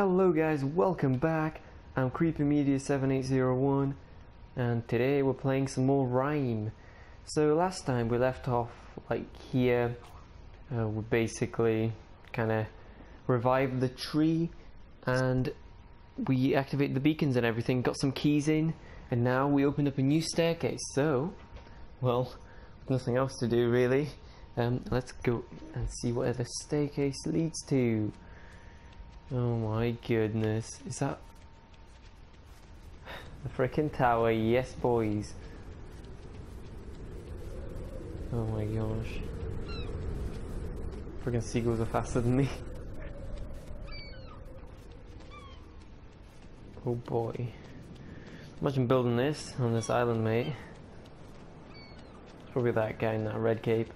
Hello guys, welcome back. I'm Creeper Media 7801 and today we're playing some more Rime. So last time we left off like here, uh, we basically kind of revived the tree and we activated the beacons and everything, got some keys in and now we opened up a new staircase. So, well, nothing else to do really. Um, let's go and see where the staircase leads to. Oh my goodness. Is that the freaking tower? Yes, boys. Oh my gosh. Freaking seagulls are faster than me. Oh boy. Imagine building this on this island, mate. It's probably that guy in that red cape.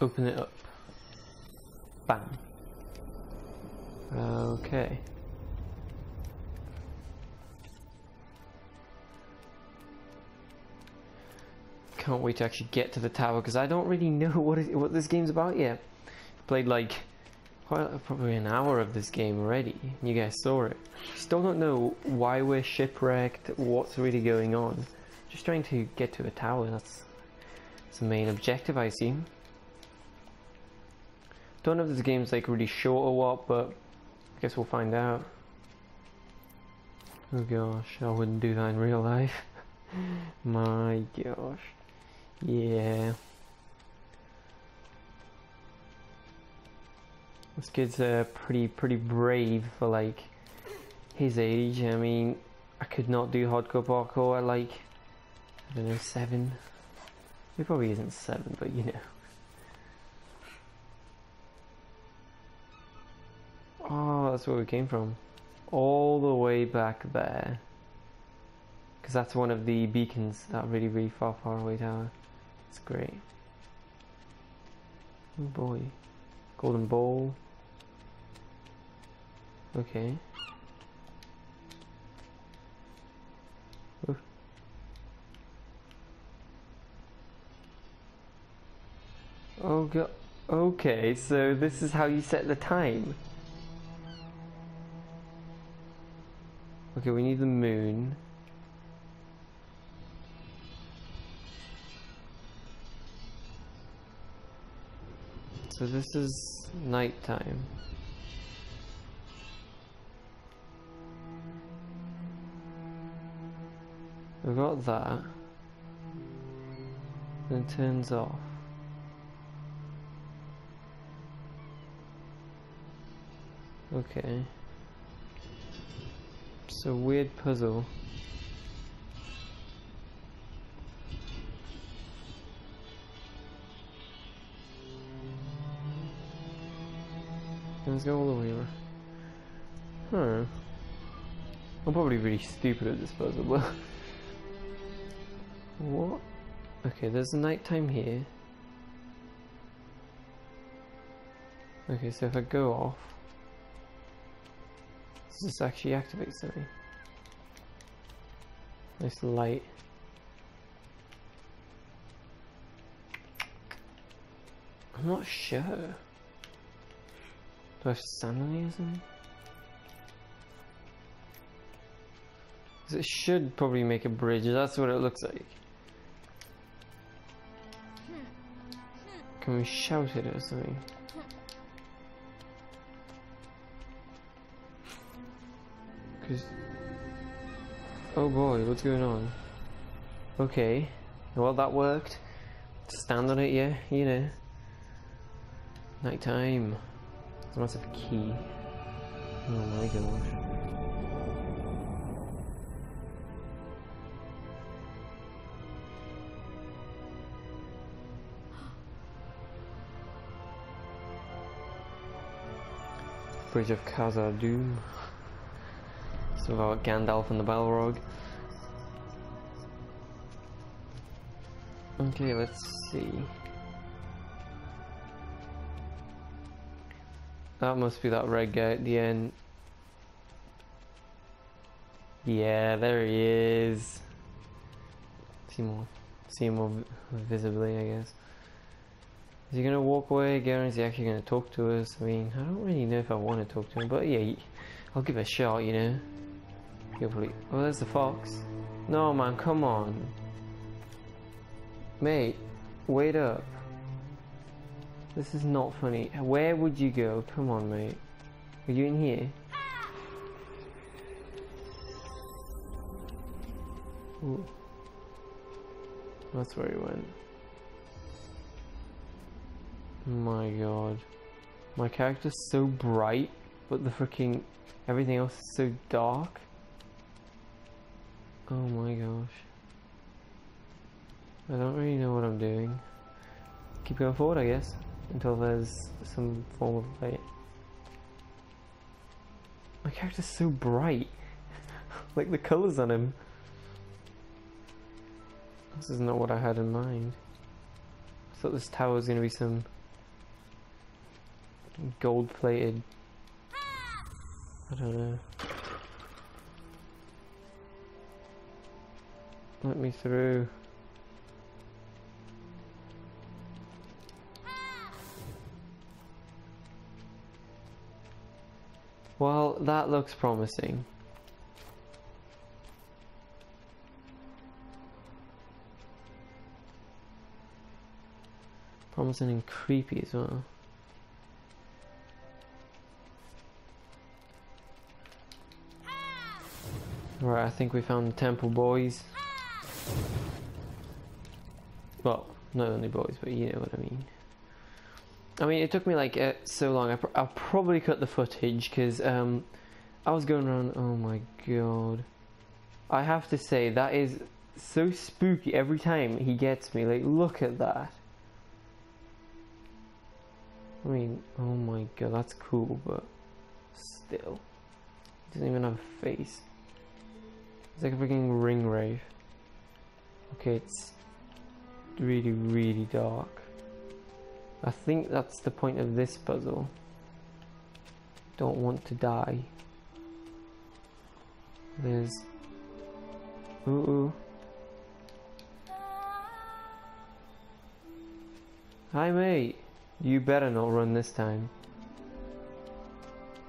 Open it up. Bam. Okay. Can't wait to actually get to the tower because I don't really know what what this game's about yet. Played like quite, probably an hour of this game already. You guys saw it. Still don't know why we're shipwrecked. What's really going on? Just trying to get to a tower. That's it's the main objective I see. Don't know if this game's like really short or what, but I guess we'll find out. Oh gosh, I wouldn't do that in real life. My gosh. Yeah. This kid's uh, pretty pretty brave for like his age. I mean, I could not do hardcore parkour at like I don't know seven. He probably isn't seven, but you know. Oh, that's where we came from. All the way back there. Because that's one of the beacons, that really, really far, far away tower. It's great. Oh boy. Golden bowl. Okay. Oh god. Okay, so this is how you set the time. Okay, we need the moon. So this is nighttime. We've got that. Then turns off. Okay. It's a weird puzzle. Let's go all the way over. Huh. I'm probably really stupid at this puzzle, but... what? Okay, there's nighttime here. Okay, so if I go off... Does this actually activate something? Nice light. I'm not sure. Do I have here or something? It should probably make a bridge, that's what it looks like. Can we shout it or something? Cause... Oh boy, what's going on? Okay. Well, that worked. Stand on it, yeah, you know. Night time. There's a massive key. Oh my gosh. Bridge of Khazad-dûm. So about Gandalf and the Balrog. Okay, let's see. That must be that red guy at the end. Yeah, there he is. See more, see more visibly, I guess. Is he gonna walk away again? Is he actually gonna talk to us? I mean, I don't really know if I want to talk to him, but yeah, I'll give it a shot, you know. He'll. Oh, there's the fox. No, man, come on, mate. Wait up. This is not funny. Where would you go? Come on, mate. Are you in here? Ooh. That's where he went. My god. My character's so bright, but the freaking everything else is so dark. Oh my gosh. I don't really know what I'm doing. Keep going forward, I guess, until there's some form of light. My character's so bright. like the colours on him. This is not what I had in mind. I thought this tower was going to be some gold plated. I don't know. Let me through. Well, that looks promising. Promising and creepy as well. Right, I think we found the temple boys. Well, not only boys, but you know what I mean. I mean, it took me like uh, so long. I pr I'll probably cut the footage because um, I was going around. Oh my god! I have to say that is so spooky every time he gets me. Like, look at that. I mean, oh my god, that's cool, but still, he doesn't even have a face. It's like a freaking ring wraith. Okay, it's really, really dark. I think that's the point of this puzzle. Don't want to die. There's... Ooh, ooh. Hi mate! You better not run this time.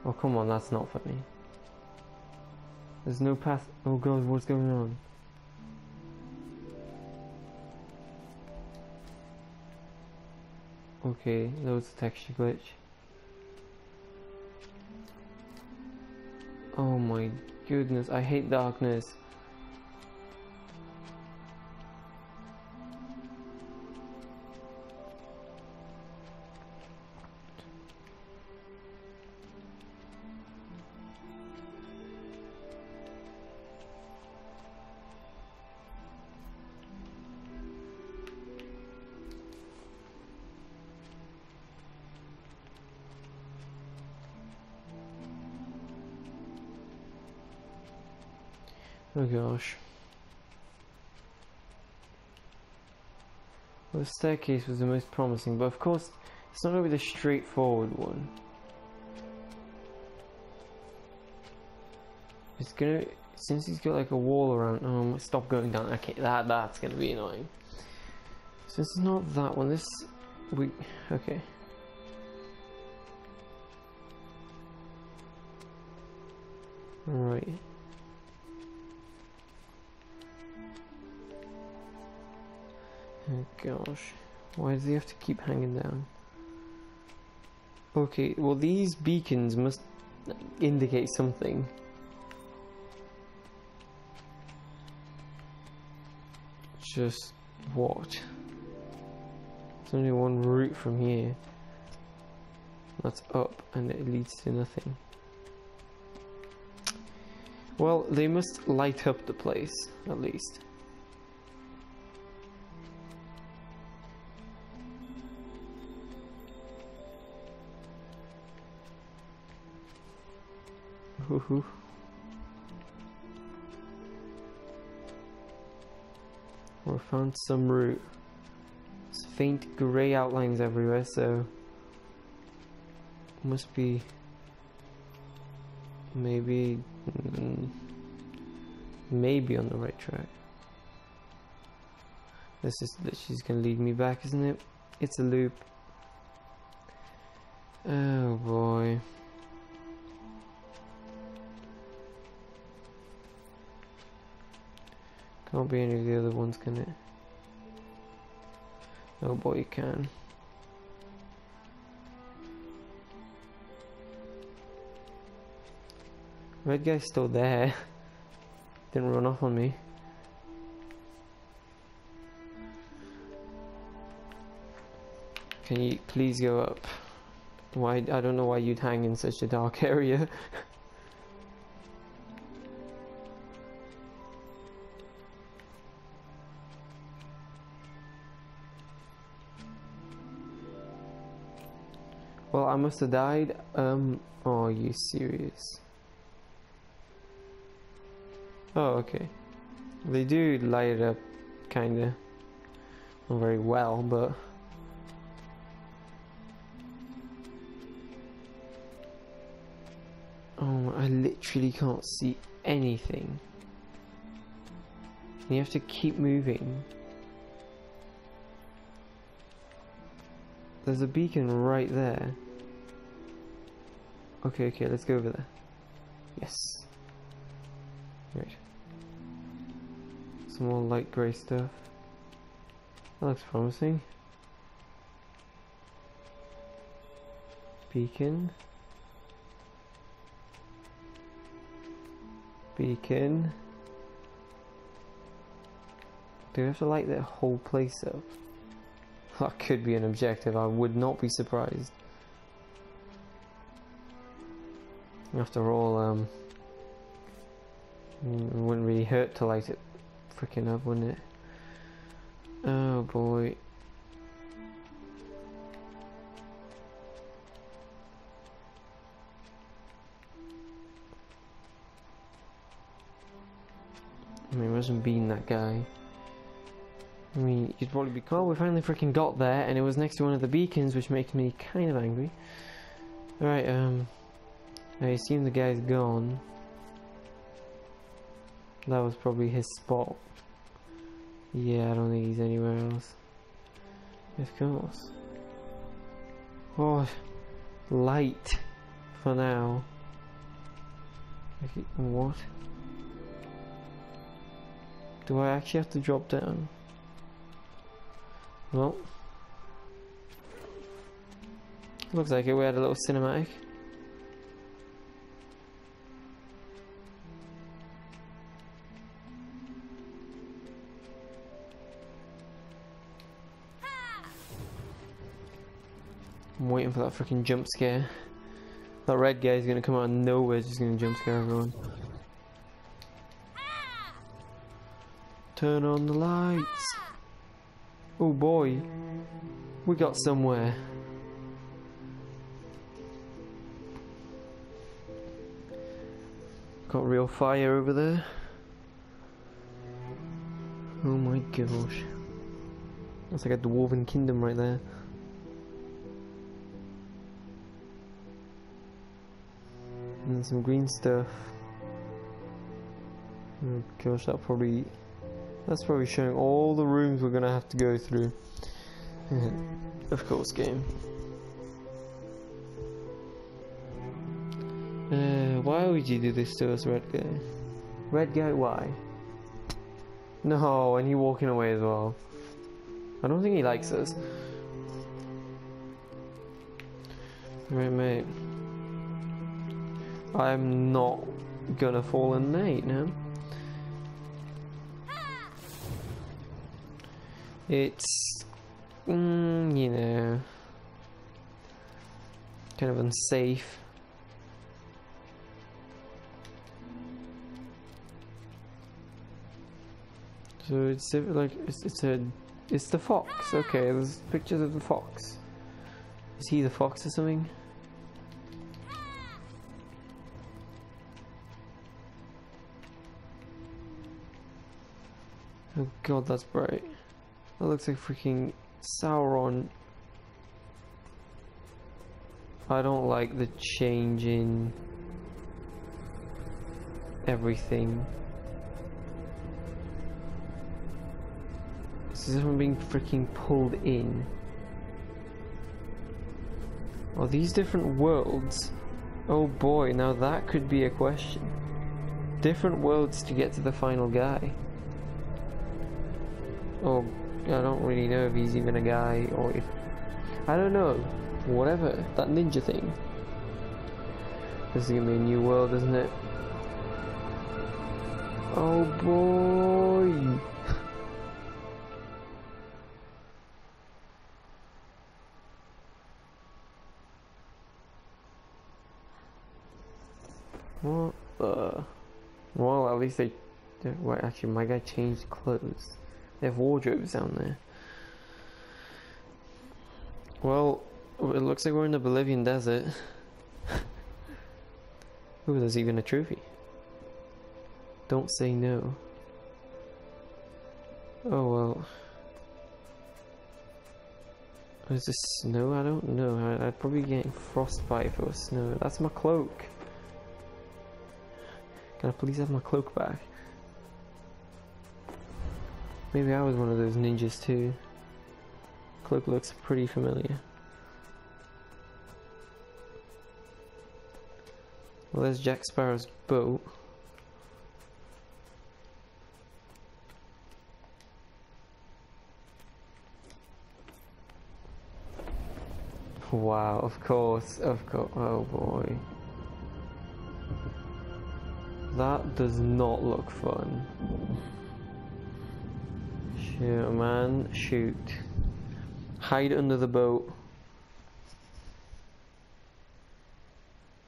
Oh come on, that's not funny. There's no path. Oh god, what's going on? Okay, that was a texture glitch. Oh my goodness, I hate darkness. Oh gosh. Well, the staircase was the most promising, but of course, it's not going to be the straightforward one. It's gonna, since he's got like a wall around, um, stop going down, okay, that, that's gonna be annoying. Since it's not that one, this, we, okay. Right. Oh gosh. Why does he have to keep hanging down? Okay, well these beacons must indicate something. Just what? There's only one route from here. That's up and it leads to nothing. Well, they must light up the place, at least. Woohoo. We found some route. There's faint grey outlines everywhere, so must be maybe mm, maybe on the right track. This is that she's gonna lead me back, isn't it? It's a loop. Oh boy. Can't be any of the other ones, can it? Oh boy, you can. Red guy's still there. Didn't run off on me. Can you please go up? Why? I don't know why you'd hang in such a dark area. I must have died. Um, oh, are you serious? Oh, okay. They do light up, kinda. Not very well, but... Oh, I literally can't see anything. You have to keep moving. There's a beacon right there. Okay, okay, let's go over there. Yes. Right. Some more light grey stuff. That looks promising. Beacon. Beacon. Do we have to light the whole place up? That could be an objective, I would not be surprised. After all, um, it wouldn't really hurt to light it freaking up, wouldn't it? Oh boy. I mean, it wasn't being that guy. I mean, you'd probably be. Well, we finally freaking got there, and it was next to one of the beacons, which makes me kind of angry. Alright, um. I assume the guy's gone. That was probably his spot. Yeah, I don't think he's anywhere else. Of course. Oh, light for now. What? Do I actually have to drop down? Well, looks like it. We had a little cinematic. I'm waiting for that freaking jump scare. That red guy is gonna come out of nowhere, just gonna jump scare everyone. Turn on the lights. Oh boy, we got somewhere. Got real fire over there. Oh my gosh. That's like a dwarven kingdom right there. And some green stuff. Oh gosh, that probably that's probably showing all the rooms we're gonna have to go through. of course, game. Uh, why would you do this to us, Red Guy? Red Guy, why? No, and he walking away as well. I don't think he likes us. Right, mate. I'm not gonna fall in late now. It's, mm, you know, kind of unsafe. So it's like it's, it's a it's the fox. Okay, there's pictures of the fox. Is he the fox or something? Oh god, that's bright. That looks like freaking Sauron. I don't like the change in everything. This is if I'm being freaking pulled in. Are these different worlds? Oh boy, now that could be a question. Different worlds to get to the final guy. Oh, I don't really know if he's even a guy or if... I don't know. Whatever. That ninja thing. This is gonna be a new world, isn't it? Oh boy! What the? Well, at least they. Wait, actually, my guy changed clothes. They have wardrobes down there. Well, it looks like we're in the Bolivian desert. Ooh, there's even a trophy. Don't say no. Oh well. Is this snow? I don't know. I'd probably get frostbite if it was snow. That's my cloak. Can I please have my cloak back? Maybe I was one of those ninjas too. Cloak looks pretty familiar. Well, there's Jack Sparrow's boat. Wow, of course, of course. Oh boy. That does not look fun. Shoot, man, shoot. Hide under the boat.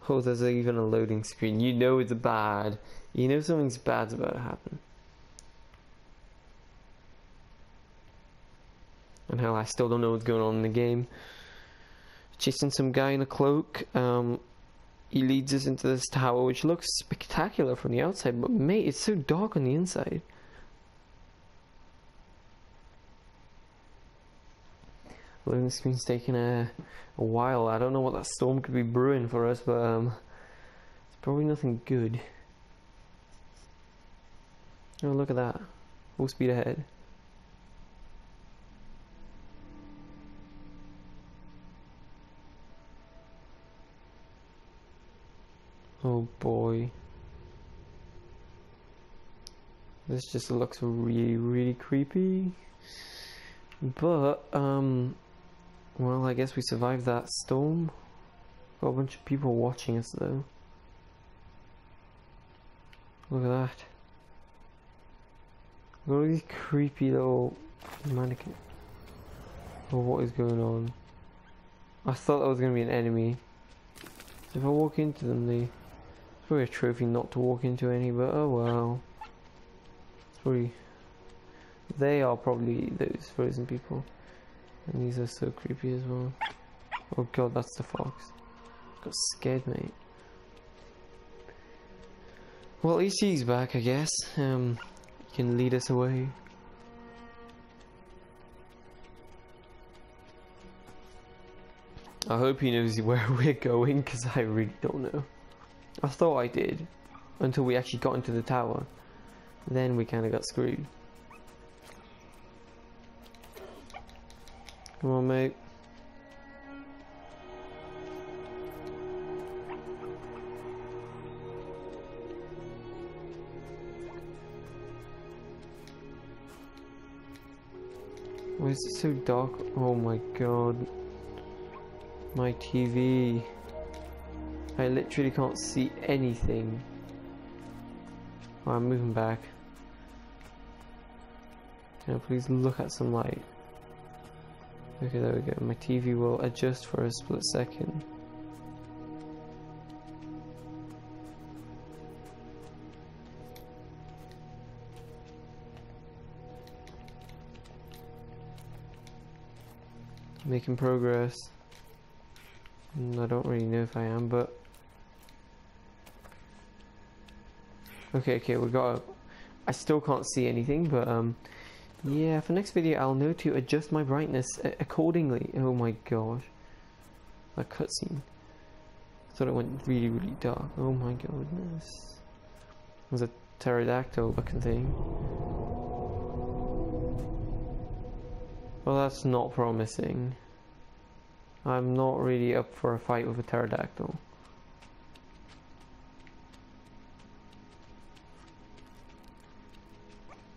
Oh, there's even a loading screen. You know it's bad. You know something's bad's about to happen. And hell, I still don't know what's going on in the game. Chasing some guy in a cloak. Um, he leads us into this tower, which looks spectacular from the outside, but mate, it's so dark on the inside. Loading screen's taking a, a while. I don't know what that storm could be brewing for us, but um, it's probably nothing good. Oh, look at that. Full speed ahead. Oh boy. This just looks really, really creepy. But, um, well, I guess we survived that storm. Got a bunch of people watching us though. Look at that. Look at these creepy little mannequin. Oh, what is going on? I thought that was going to be an enemy. If I walk into them, they probably a trophy not to walk into any, but oh well. It's probably they are probably those frozen people. And these are so creepy as well. Oh god, that's the fox. Got scared, mate. Well, at least he's back, I guess. Um, he can lead us away. I hope he knows where we're going, because I really don't know. I thought I did, until we actually got into the tower. Then we kind of got screwed. Come on, mate. Why is it so dark? Oh my god. My TV. I literally can't see anything. Oh, I'm moving back. Can I please look at some light? Okay, there we go. My TV will adjust for a split second. Making progress. Mm, I don't really know if I am, but Okay, okay, we got. I still can't see anything, but um, yeah. For next video, I'll know to adjust my brightness accordingly. Oh my gosh, that cutscene. I thought it went really, really dark. Oh my goodness. Was a pterodactyl looking thing. Well, that's not promising. I'm not really up for a fight with a pterodactyl.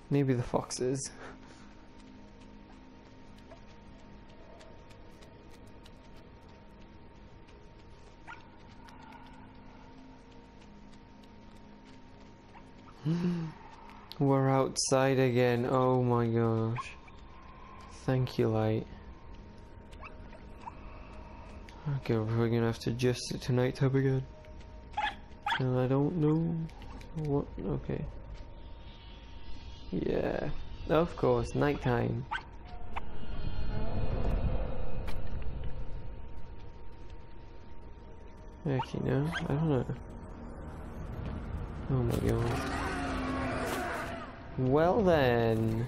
Maybe the foxes. We're outside again. Oh my gosh. Thank you, light. Okay, we're gonna have to adjust it to nighttime again. And I don't know what. Okay. Yeah, of course, nighttime. Actually, no, I don't know. Oh my god. Well then.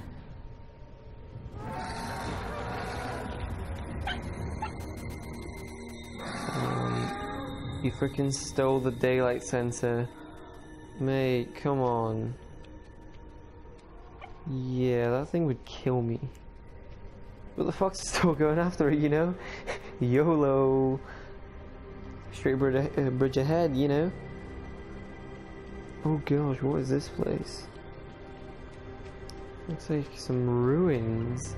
Um, you freaking stole the daylight sensor. Mate, come on. Yeah, that thing would kill me. But the fox is still going after it, you know? YOLO. Straight bridge, uh, bridge ahead, you know? Oh gosh, what is this place? Looks like some ruins.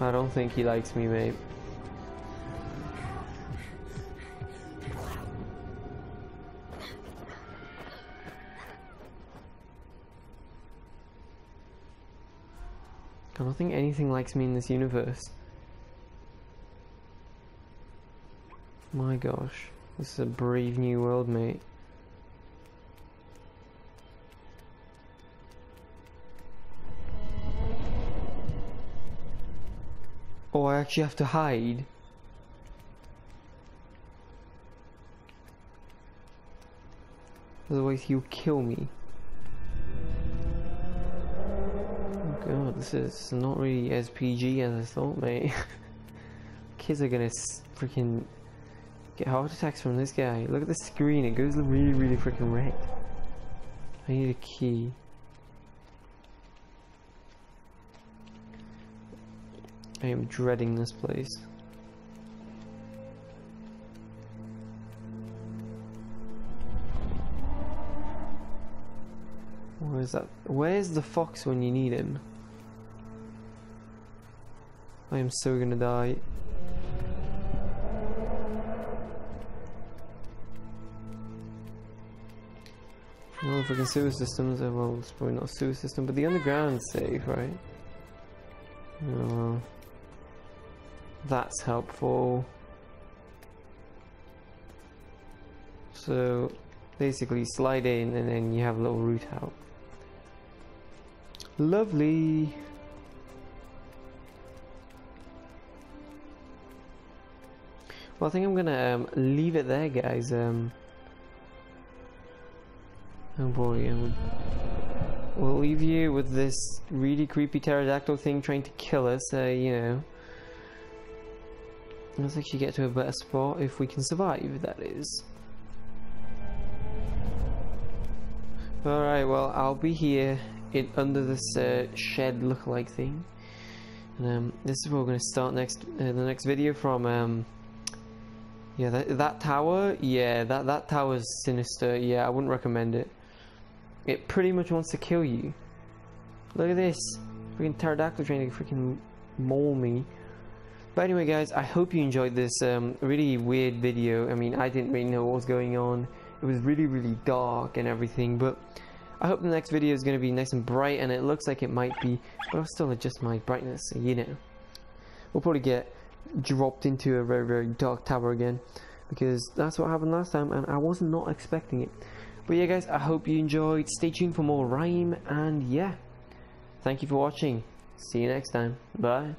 I don't think he likes me, mate. I don't think anything likes me in this universe. My gosh, this is a brave new world, mate. Oh, I actually have to hide. Otherwise he'll kill me. Oh god, this is not really as PG as I thought, mate. Kids are gonna freaking get heart attacks from this guy. Look at the screen, it goes really, really freaking red. I need a key. I am dreading this place. Where is that? Where's the fox when you need him? I am so gonna die. Well, freaking sewer systems, uh, well, it's probably not a sewer system, but the underground's safe, right? Oh. That's helpful. So basically slide in and then you have a little route out. Lovely. Well, I think I'm gonna um, leave it there, guys. Um, oh boy, we'll leave you with this really creepy pterodactyl thing trying to kill us. Uh, you know. Let's actually get to a better spot if we can survive, that is. Alright, well, I'll be here in, under this uh, shed look-like thing. And um, this is where we're going to start next, uh, the next video from. Um, yeah, that, that tower, yeah, that, that tower is sinister. Yeah, I wouldn't recommend it. It pretty much wants to kill you. Look at this. Freaking pterodactyl trying to freaking maul me. But anyway guys, I hope you enjoyed this um, really weird video. I mean, I didn't really know what was going on. It was really, really dark and everything. But I hope the next video is going to be nice and bright. And it looks like it might be. But I'll still adjust my brightness, you know. We'll probably get dropped into a very, very dark tower again. Because that's what happened last time. And I was not expecting it. But yeah guys, I hope you enjoyed. Stay tuned for more RiME. And yeah, thank you for watching. See you next time. Bye.